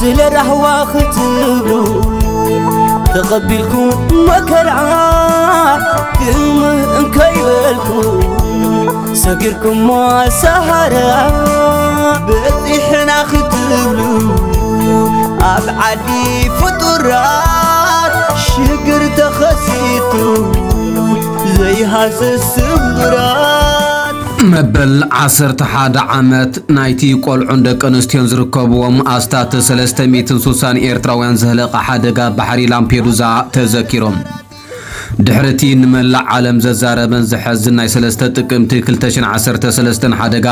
سلا راح واخد تقبلكم مكرعا كلمة انكيبلكم سكركم مع سهرة. بطيحنا ختبلو أبعدي فطورا شكر تخسيتو زي حاسس بغرات መበል 11 ዓመት ናይቲ ቆልዑን ደቂ ኣንስትዮን ዝርከብዎም ኣስታት 360 ኤርትራውያን ዘህለቐ ሓደጋ ባሕሪ ላምፔዱዛ ተዘኪሮም። ድሕርቲ ንመላእ ዓለም ዘዛረበን ዝሐዝን ናይ 3 ጥቅምቲ 2013 ሓደጋ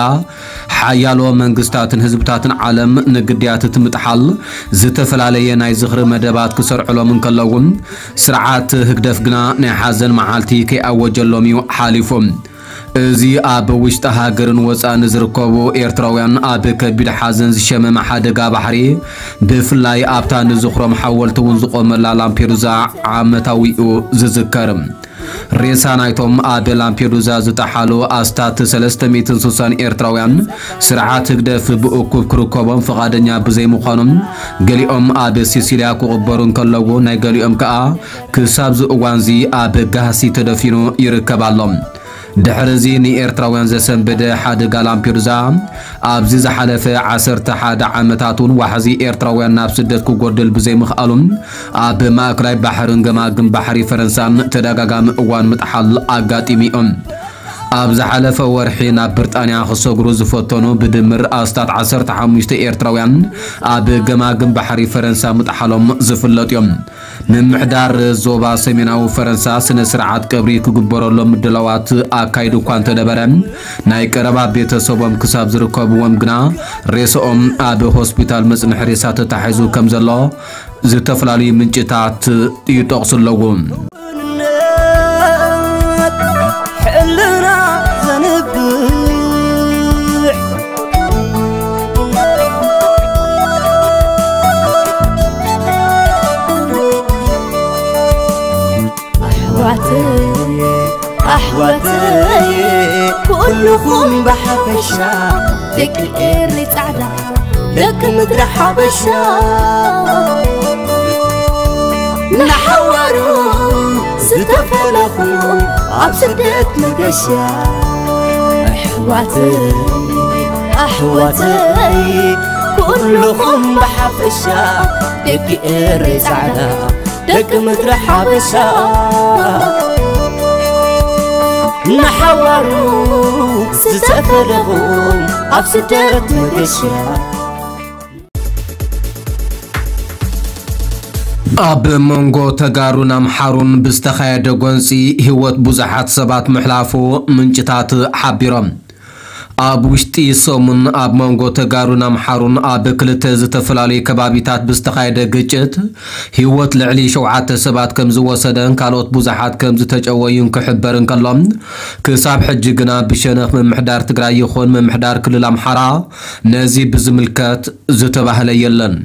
ሓያሎ መንግስታትን ህዝብታትን ዓለም ንግድያት ትምጥሓል። ዝተፈላለየ ናይ ዝኽሪ መደባት ክሰርዕሎም እንከለውን ስርዓት ህግደፍ ግና ናይ ሓዘን መዓልቲ ከይኣወጀሎም እዩ ሓሊፎም እዚ ኣብ ውሽጢ ሃገርን ወፃእን ዝርከቡ ኤርትራውያን ኣብ ከቢድ ሓዘን ዝሸመመ ሓደጋ ባሕሪ ብፍላይ ኣብታ ንዝኽሮም ሓወልቲ እውን ዝቖመላ ላምፔዱዛ ዓመታዊኡ ዝዝከር። ሬሳ ናይቶም ኣብ ላምፔዱዛ ዝተሓሉ ኣስታት 360 ኤርትራውያን ስርዓት ህግደፍ ብእኩብ ክርከቦም ፈቓደኛ ብዘይምዃኖም ገሊኦም ኣብ ሲሲልያ ክቕበሩ እንከለዉ ናይ ገሊኦም ከዓ ክሳብ ዝእዋን እዚ ኣብ ጋህሲ ተደፊኑ ይርከብ ድሕሪዚ ንኤርትራውያን ዘሰንበደ ሓደጋ ላምፔዱዛ ኣብዚ ዝሓለፈ 11 ዓመታት እውን ዋሕዚ ኤርትራውያን ናብ ስደት ክጎድል ብዘይምኽኣሉም ኣብ ማእከላይ ባሕርን ገማግም ባሕሪ ፈረንሳን ተደጋጋሚ እዋን ምጥሓል ኣጋጢሚኦም ኣብ ዝሓለፈ ወርሒ ናብ ብሪጣንያ ክሰግሩ ዝፈተኑ ብድምር ኣስታት 15 ኤርትራውያን ኣብ ገማግም ባሕሪ ፈረንሳ ምጥሓሎም ዝፍለጥ እዮም ምምሕዳር ዞባ ሰሜናዊ ፈረንሳ ስነ ስርዓት ቀብሪ ክግበረሎም ምድለዋት ኣካይድ እኳ እንተነበረ ናይ ቀረባ ቤተሰቦም ክሳብ ዝርከብዎም ግና ሬስኦም ኣብ ሆስፒታል መፅንሒ ሬሳ ተታሒዙ ከም ዘሎ ዝተፈላለዩ ምንጭታት ይጠቕሱ ኣለዉ كلكم بحبشة دك إيرلي تعدى لك مدر حبشة نحوروا ዝተፈለኹ ኣብ ስደት መገሻ أحواتي ኣሕወተይ ኩልኹም ብሓፈሻ ደቂ ኤሪ ፃዕዳ ደቂ ምድሪ ሓበሻ ናሓዋሩ ዝተፈለኹም ኣብ ስደት መገሻ ኣብ መንጎ ተጋሩን ኣምሓሩን ብዝተኻየደ ጎንፂ ህይወት ብዙሓት ሰባት ምሕላፉ ምንጭታት ሓቢሮም ኣብ ውሽጢ ሰሙን ኣብ መንጎ ተጋሩን ኣምሓሩን ኣብ ክልተ ዝተፈላለዩ ከባቢታት ብዝተኻየደ ግጭት ህይወት ልዕሊ ሸውዓተ ሰባት ከም ዝወሰደን ካልኦት ብዙሓት ከም ዝተጨወዩን ክሕበር እንከሎም ክሳብ ሕጂ ግና ብሸነኽ ምምሕዳር ትግራይ ይኹን ምምሕዳር ክልል ኣምሓራ ነዚ ብዝምልከት ዝተባህለ የለን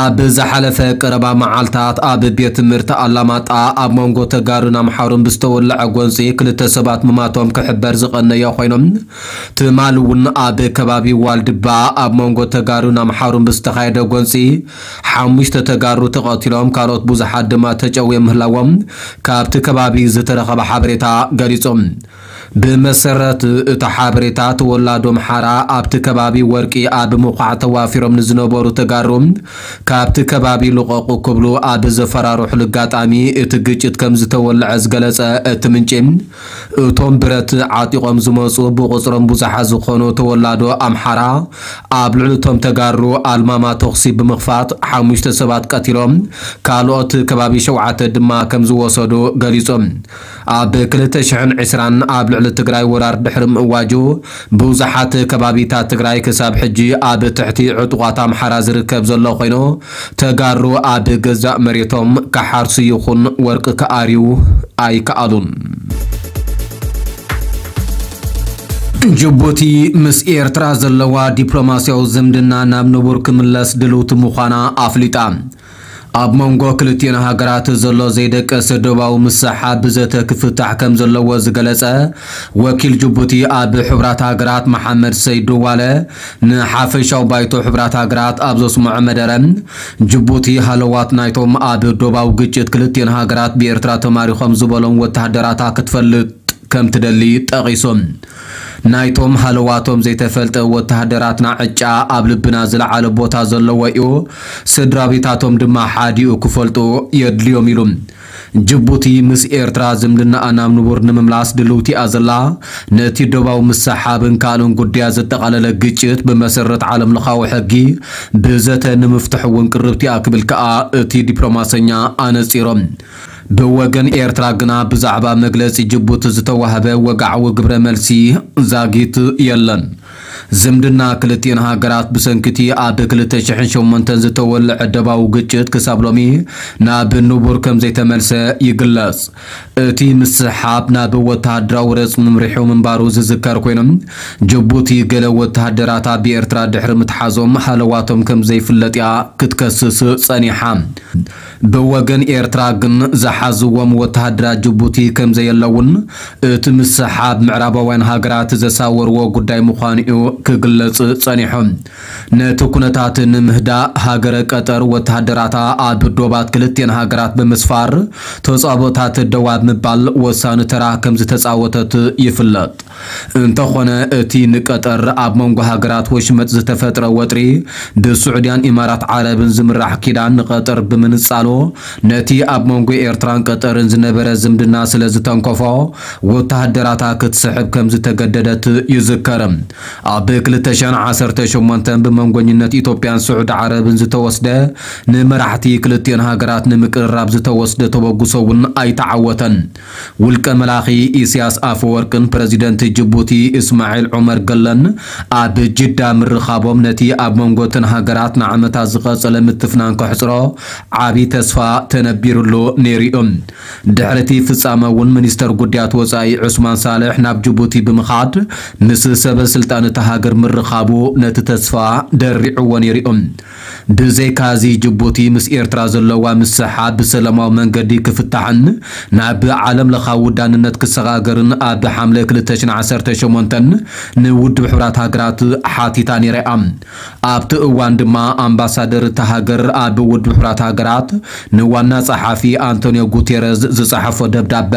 ኣብ ዝሓለፈ ቀረባ መዓልታት ኣብ ቤት ትምህርቲ ኣላማጣ ኣብ መንጎ ተጋሩን ኣምሓሩን ብዝተወልዐ ጎንፂ ክልተ ሰባት ምማቶም ክሕበር ዝቐነየ ኮይኖም ትማል እውን ኣብ ከባቢ ዋልድባ ኣብ መንጎ ተጋሩን ኣምሓሩን ብዝተኻየደ ጎንፂ ሓሙሽተ ተጋሩ ተቐቲሎም ካልኦት ብዙሓት ድማ ተጨውየ ምህላዎም ካብቲ ከባቢ ዝተረኸበ ሓበሬታ ገሊፆም ብመሰረት እቲ ሓበሬታ ተወላዶ ምሓራ ኣብቲ ከባቢ ወርቂ ኣብ ምዃዕ ተዋፊሮም ንዝነበሩ ተጋሩ ካብቲ ከባቢ ልቐቑ ክብሉ ኣብ ዘፈራርሑሉ ኣጋጣሚ እቲ ግጭት ከም ዝተወልዐ ዝገለጸ እቲ ምንጪ እቶም ብረት ዓጢቖም ዝመፁ ብቁፅሮም ብዙሓት ዝኾኑ ተወላዶ ኣምሓራ ኣብ ልዕሊ ተጋሩ ኣልማማ ተኽሲ ብምኽፋት ሓሙሽተ ሰባት ቀቲሎም ካልኦት ከባቢ ሸውዓተ ድማ ከም ዝወሰዱ ገሊፆም ኣብ 2020 ኣብ ልዕሊ ትግራይ ወራር ድሕሪ ምእዋጁ ብዙሓት ከባቢታት ትግራይ ክሳብ ሕጂ ኣብ ትሕቲ ዕጡቋት ኣምሓራ ዝርከብ ዘሎ ኮይኑ ተጋሩ ኣብ ገዛእ መሬቶም ካሓርሱ ይኹን ወርቂ ከኣርዩ ኣይከኣሉን። ጅቡቲ ምስ ኤርትራ ዘለዋ ዲፕሎማስያዊ ዝምድና ናብ ንቡር ክምለስ ድልውቲ ምዃና ኣፍሊጣ ኣብ መንጎ ክልቲአን ሃገራት ዘሎ ዘይደቀሰ ደባዊ ምሰሓብ ብዘተ ክፍታሕ ከም ዘለዎ ዝገለጸ ወኪል ጅቡቲ ኣብ ሕቡራት ሃገራት መሓመድ ሰይድ ዋለ ንሓፈሻዊ ባይቶ ሕቡራት ሃገራት ኣብ ዘስምዖ መደረ ጅቡቲ ሃለዋት ናይቶም ኣብ ደባዊ ግጭት ክልቲአን ሃገራት ብኤርትራ ተማሪኾም ዝበሎም ወተሃደራታ ክትፈልጥ ከም ትደሊ ጠቒሶም ናይቶም ሃለዋቶም ዘይተፈልጠ ወተሃደራትና ዕጫ ኣብ ልብና ዝለዓለ ቦታ ዘለዎ እዩ። ስድራ ድማ ሓዲኡ ክፈልጡ የድልዮም ኢሉ። ጅቡቲ ምስ ኤርትራ ዝምድናኣ ናብ ንቡር ንምምላስ ድልውቲ እያ ዘላ። ነቲ ደባዊ ምሰሓብን ካልእን ጉዳያት ዘጠቓለለ ግጭት ብመሰረት ዓለም ለኻዊ ሕጊ ብዘተ ንምፍትሕ እውን ቅርብቲ እያ ክብል ከኣ እቲ ዲፕሎማሰኛ ኣነፂሮም ብወገን ኤርትራ ግና ብዛዕባ መግለፂ ጅቡቲ ዝተዋህበ ወጋዓዊ ግብረ መልሲ ዛጊት የለን። ዝምድና ክልቲአን ሃገራት ብሰንኪቲ ኣብ 2008 ዝተወልዐ ደባዊ ግጭት ክሳብ ሎሚ ናብ ንቡር ከም ዘይተመልሰ ይግለጽ። እቲ ምስሓብ ናብ ወተሃደራዊ ረፅ ምምሪሑ ምንባሩ ዝዝከር ኮይኖም ጅቡቲ ገለ ወተሃደራታ ብኤርትራ ድሕሪ ምትሓዞም ሃለዋቶም ከም ዘይፍለጥ ክትከስስ ጸኒሓ። ብወገን ኤርትራ ግን ዝሓዝዎም ወተሃደራት ጅቡቲ ከም ዘየለውን እቲ ምስሓብ ምዕራባውያን ሃገራት ዘሳወርዎ ጉዳይ ምዃኑ እዩ ክግለጽ ጸኒሖም ነቲ ኩነታት ንምህዳእ ሃገረ ቀጠር ወተሃደራታ ኣብ ዶባት ክልቲአን ሃገራት ብምስፋር ተጻቦታት ደዋብ ምባል ወሳኒ ተራ ከም ዝተጻወተት ይፍለጥ እንተኾነ እቲ ንቀጠር ኣብ መንጎ ሃገራት ወሽመጥ ዝተፈጥረ ወጥሪ ብስዑድያን ኢማራት ዓረብን ዝምራሕ ኪዳን ንቀጠር ብምንጻሎ ነቲ ኣብ መንጎ ኤርትራን ቀጠርን ዝነበረ ዝምድና ስለ ዝተንከፎ ወተሃደራታ ክትስሕብ ከም ዝተገደደት ይዝከር ኣብ 2018 ብመንጎኝነት ኢትዮጵያን ስዑድ ዓረብን ዝተወስደ ንመራሕቲ ክልቲአን ሃገራት ንምቅርራብ ዝተወስደ ተበግሶ እውን ኣይተዓወተን። ውልቀ መላኺ ኢሳያስ ኣፈወርቅን ፕረዚደንት ጅቡቲ እስማዒል ዑመር ገለን ኣብ ጅዳ ምርኻቦም ነቲ ኣብ መንጎተን ሃገራት ንዓመታት ዝቐጸለ ምትፍናን ከሕፅሮ ዓብዪ ተስፋ ተነቢሩሉ ነይሩ እዮም ድሕርቲ ፍጻመ እውን ሚኒስተር ጉዳያት ወፃኢ ዑስማን ሳልሕ ናብ ጅቡቲ ብምኻድ ምስ ሰበ ስልጣን እቲ ሃገር ምርኻቡ ነቲ ተስፋ ደሪዕዎ ነይሩ እዮም ብዘይካዚ ጅቡቲ ምስ ኤርትራ ዘለዋ ምስሓብ ብሰላማዊ መንገዲ ክፍታሕን ናብ ዓለም ለኻዊ ውዳንነት ክሰጋገርን ኣብ ሓምለ 2018 ንውድብ ሕቡራት ሃገራት ሓቲታ ነይራ ኣብቲ እዋን ድማ ኣምባሳደር እቲ ሃገር ኣብ ውድብ ሕቡራት ሃገራት ንዋና ጸሓፊ አንቶኒዮ ጉቴረዝ ዝጸሓፎ ደብዳበ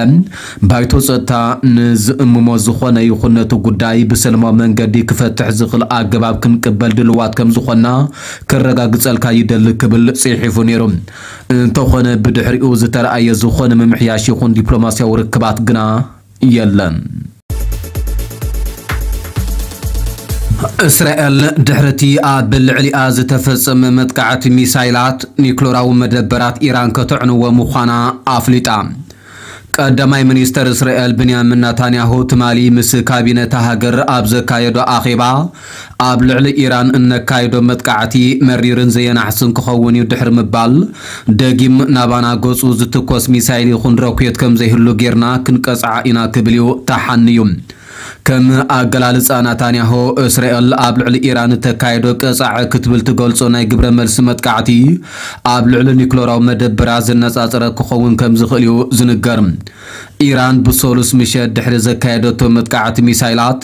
ባይቶ ጸጥታ ንዝእምሞ ዝኾነ ይኹን ጉዳይ ብሰላማዊ መንገዲ ክፈትሕ ዝኽእል ኣገባብ ክንቅበል ድልዋት ከም ዝኾና ክረጋግጸልካ ይደሊ ክብል ጽሒፉ ነይሩ። እንተኾነ ብድሕሪኡ ዝተረኣየ ዝኾነ ምምሕያሽ ይኹን ዲፕሎማስያዊ ርክባት ግና የለን እስራኤል ድሕርቲ ኣብ ልዕሊኣ ዝተፈጸመ መጥቃዕቲ ሚሳይላት ኒክሎራዊ መደበራት ኢራን ከተዕንዎ ምዃና ኣፍሊጣ። ቀዳማይ ሚኒስተር እስራኤል ብንያምን ናታንያሁ ትማሊ ምስ ካቢነታ ሃገር ኣብ ዘካየዶ ኣኼባ ኣብ ልዕሊ ኢራን እነካይዶ መጥቃዕቲ መሪርን ዘየናሕስን ክኸውን እዩ ድሕሪ ምባል። ደጊም ናባና ገጹ ዝትኮስ ሚሳይል ይኹን ሮኬት ከም ዘይህሉ ጌርና ክንቀጽዓ ኢና ክብል እዩ ተሓንዩ ከም ኣገላልፃ ናታንያሆ እስራኤል ኣብ ልዕሊ ኢራን ተካይዶ ቀጻዕ ክትብል ትገልጾ ናይ ግብረ መልሲ መጥቃዕቲ ኣብ ልዕሊ ኒክሎራዊ መደበራ ዝነጻጸረ ክኸውን ከም ዝኽእል እዩ ዝንገር። ኢራን ብሶሉስ ምሸት ድሕሪ ዘካየደቶ መጥቃዕቲ ሚሳይላት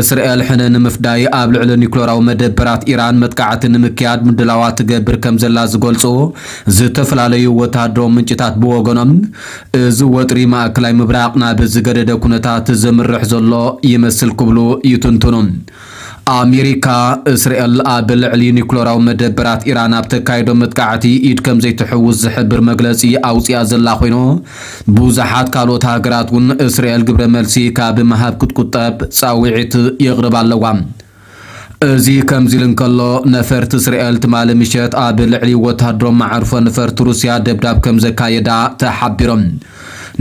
እስራኤል ሕነ ንምፍዳይ ኣብ ልዕሊ ኒክሎራዊ መደበራት ኢራን መጥቃዕቲ ንምክያድ ምድላዋ ትገብር ከም ዘላ ዝገልጹ ዝተፈላለዩ ወተሃደራዊ ምንጭታት ብወገኖም። እዚ ወጥሪ ማእከላይ ምብራቅ ናብ ዝገደደ ኩነታት ዘምርሕ ዘሎ ይመስል ክብሉ ይትንትኑ ኣሜሪካ እስራኤል ኣብ ልዕሊ ኒክሎራዊ መደበራት ኢራን ኣብ ተካይዶ መጥቃዕቲ ኢድ ከም ዘይትሕውስ ዝሕብር መግለፂ ኣውፅያ ዘላ ኮይኑ ብዙሓት ካልኦት ሃገራት እውን እስራኤል ግብረ መልሲ ካብ ምሃብ ክትቁጠብ ፃዊዒት የቕርብ ኣለዋ። እዚ ከምዚ ኢሉ እንከሎ ነፈርቲ እስራኤል ትማሊ ምሸት ኣብ ልዕሊ ወተሃደሮም ማዕርፎ ነፈርቲ ሩስያ ደብዳብ ከም ዘካየዳ ተሓቢሮም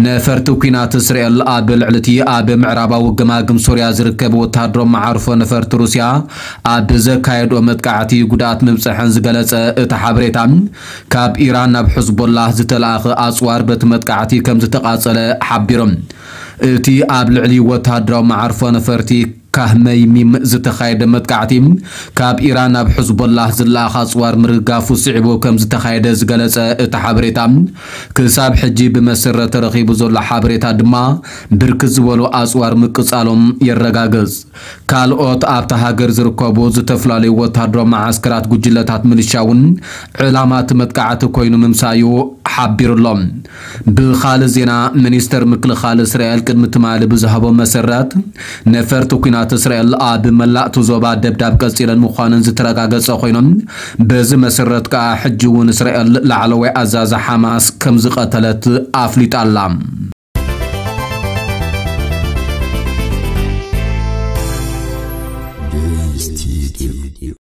ነፈርቲ ኩናት እስራኤል ኣብ ልዕሊ እቲ ኣብ ምዕራባዊ ገማግም ሶርያ ዝርከብ ወተሃደሮም ማዕርፎ ነፈርቲ ሩስያ ኣብ ዘካየዶ መጥቃዕቲ ጉድኣት ምብፅሕን ዝገለጸ እቲ ሓበሬታ ካብ ኢራን ናብ ሕዝቦላህ ዝተለኣኸ ኣፅዋር በቲ መጥቃዕቲ ከም ዝተቓጸለ ሓቢሮም እቲ ኣብ ልዕሊ ነፈርቲ ካህመይሚም ዝተኻየደ መጥቃዕቲ ካብ ኢራን ናብ ሕዝቦላህ ዝለኣኻ ኣፅዋር ምርጋፉ ስዒቡ ከም ዝተኻየደ ዝገለጸ እቲ ሓበሬታ። ክሳብ ሕጂ ብመሰረት ተረኺቡ ዘሎ ሓበሬታ ድማ ብርክት ዝበሉ ኣፅዋር ምቅጻሎም የረጋግጽ። ካልኦት ኣብታ ሃገር ዝርከቡ ዝተፈላለዩ ወታደራዊ ማዓስከራት ጉጅለታት ምልሻ እውን ዕላማ እቲ መጥቃዕቲ ኮይኑ ምምሳዩ ሓቢሩሎም። ብካልእ ዜና ሚኒስተር ምክልኻል እስራኤል ቅድሚ ትማሊ ብዝሃቦ መሰረት ነፈርቲ ኩናት እስራኤል ኣብ መላእቲ ዞባ ደብዳብ ቀፂለን ምዃነን ዝተረጋገፀ ኮይኖም በዚ መሰረት ከዓ ሕጂ እውን እስራኤል ላዕለዋይ ኣዛዛ ሓማስ ከም ዝቐተለት ኣፍሊጣላ